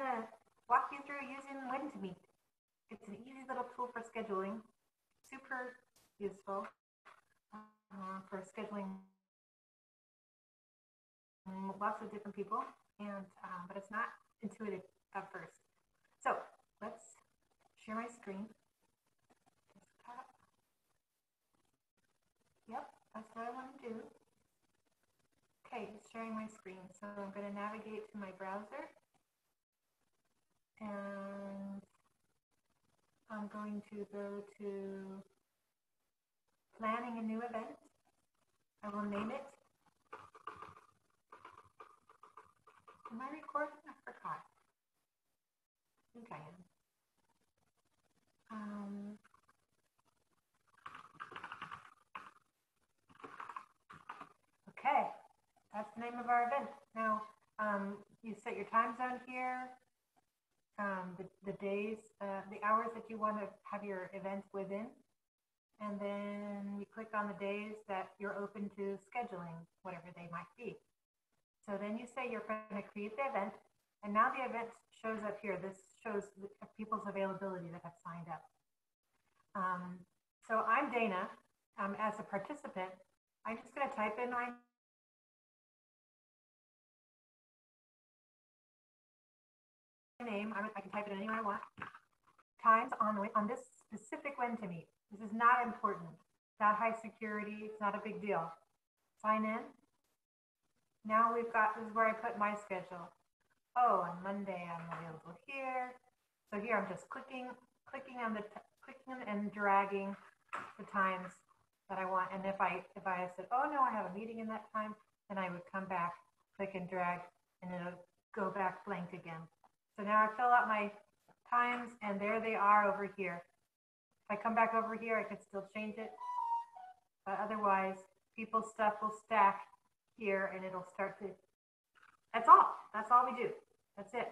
to walk you through using when2meet. It's an easy little tool for scheduling, super useful uh, for scheduling lots of different people, and um, but it's not intuitive at first. So let's share my screen. Yep, that's what I want to do. Okay, sharing my screen. So I'm going to navigate to my browser. And I'm going to go to planning a new event. I will name it. Am I recording? I forgot. I think I am. Um, okay, that's the name of our event. Now, um, you set your time zone here, um, the, the days, uh, the hours that you want to have your event within. And then you click on the days that you're open to scheduling, whatever they might be. So then you say you're going to create the event. And now the event shows up here. This shows people's availability that have signed up. Um, so I'm Dana. Um, as a participant, I'm just going to type in my name. I can type it anywhere I want. Times on, on this specific when2meet. This is not important. Not high security. It's not a big deal. Sign in. Now we've got, this is where I put my schedule. Oh, on Monday I'm available here. So here I'm just clicking, clicking on the, clicking and dragging the times that I want. And if I, if I said, oh no, I have a meeting in that time, then I would come back, click and drag, and it'll go back blank again. So now I fill out my times and there they are over here. If I come back over here, I could still change it. But otherwise, people's stuff will stack here and it'll start to, that's all. That's all we do. That's it.